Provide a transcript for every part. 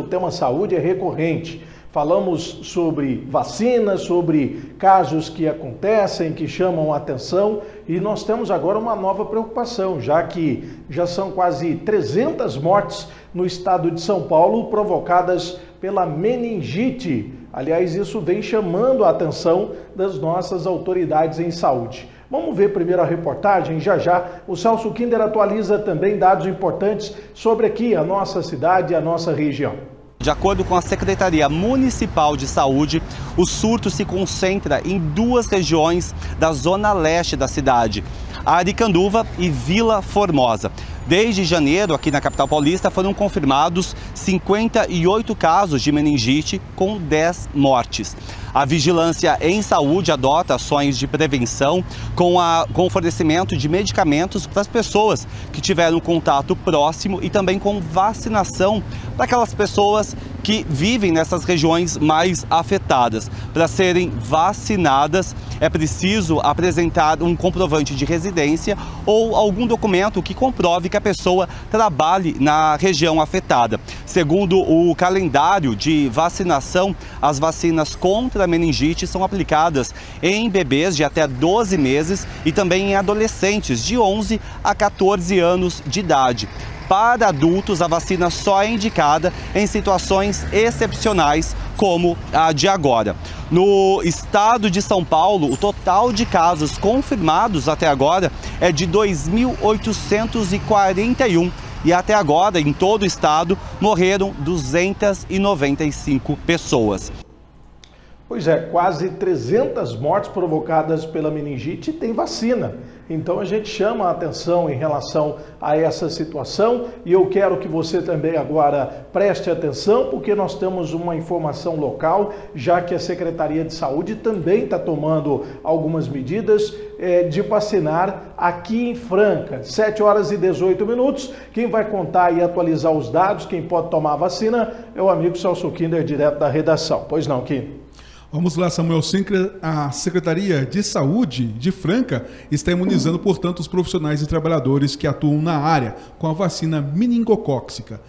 O tema saúde é recorrente. Falamos sobre vacinas, sobre casos que acontecem, que chamam atenção e nós temos agora uma nova preocupação, já que já são quase 300 mortes no estado de São Paulo provocadas pela meningite. Aliás, isso vem chamando a atenção das nossas autoridades em saúde. Vamos ver primeiro a reportagem, já já. O Celso Kinder atualiza também dados importantes sobre aqui a nossa cidade e a nossa região. De acordo com a Secretaria Municipal de Saúde, o surto se concentra em duas regiões da zona leste da cidade, Aricanduva e Vila Formosa. Desde janeiro, aqui na capital paulista, foram confirmados 58 casos de meningite, com 10 mortes. A Vigilância em Saúde adota ações de prevenção com, a, com o fornecimento de medicamentos para as pessoas que tiveram contato próximo e também com vacinação para aquelas pessoas que vivem nessas regiões mais afetadas. Para serem vacinadas, é preciso apresentar um comprovante de residência ou algum documento que comprove que a pessoa trabalhe na região afetada. Segundo o calendário de vacinação, as vacinas contra a meningite são aplicadas em bebês de até 12 meses e também em adolescentes de 11 a 14 anos de idade para adultos, a vacina só é indicada em situações excepcionais, como a de agora. No estado de São Paulo, o total de casos confirmados até agora é de 2.841 e até agora, em todo o estado, morreram 295 pessoas. Pois é, quase 300 mortes provocadas pela meningite tem vacina. Então a gente chama a atenção em relação a essa situação e eu quero que você também agora preste atenção, porque nós temos uma informação local, já que a Secretaria de Saúde também está tomando algumas medidas é, de vacinar aqui em Franca. 7 horas e 18 minutos. Quem vai contar e atualizar os dados, quem pode tomar a vacina, é o amigo Celso Kinder, direto da redação. Pois não, Kim? Vamos lá, Samuel. A Secretaria de Saúde de Franca está imunizando, portanto, os profissionais e trabalhadores que atuam na área com a vacina meningocóxica.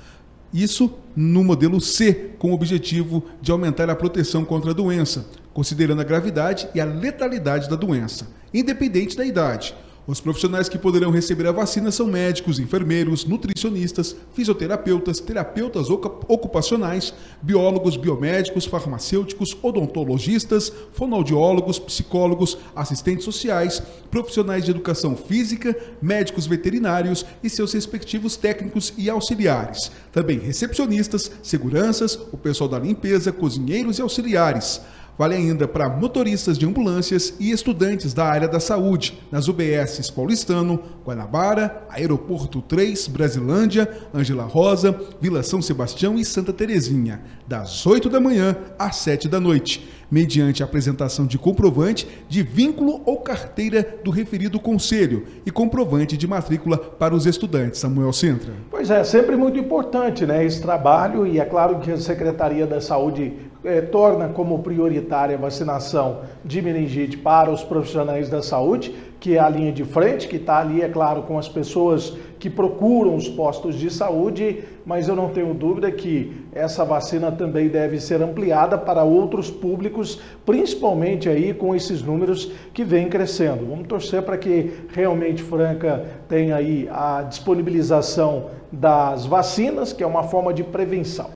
Isso no modelo C, com o objetivo de aumentar a proteção contra a doença, considerando a gravidade e a letalidade da doença, independente da idade. Os profissionais que poderão receber a vacina são médicos, enfermeiros, nutricionistas, fisioterapeutas, terapeutas ocupacionais, biólogos, biomédicos, farmacêuticos, odontologistas, fonoaudiólogos, psicólogos, assistentes sociais, profissionais de educação física, médicos veterinários e seus respectivos técnicos e auxiliares. Também recepcionistas, seguranças, o pessoal da limpeza, cozinheiros e auxiliares. Vale ainda para motoristas de ambulâncias e estudantes da área da saúde, nas UBSs Paulistano, Guanabara, Aeroporto 3, Brasilândia, Angela Rosa, Vila São Sebastião e Santa Terezinha, das 8 da manhã às 7 da noite, mediante apresentação de comprovante de vínculo ou carteira do referido conselho e comprovante de matrícula para os estudantes. Samuel Sintra. Pois é, sempre muito importante né, esse trabalho e é claro que a Secretaria da Saúde eh, torna como prioritária a vacinação de meningite para os profissionais da saúde, que é a linha de frente, que está ali, é claro, com as pessoas que procuram os postos de saúde, mas eu não tenho dúvida que essa vacina também deve ser ampliada para outros públicos, principalmente aí com esses números que vêm crescendo. Vamos torcer para que realmente Franca tenha aí a disponibilização das vacinas, que é uma forma de prevenção.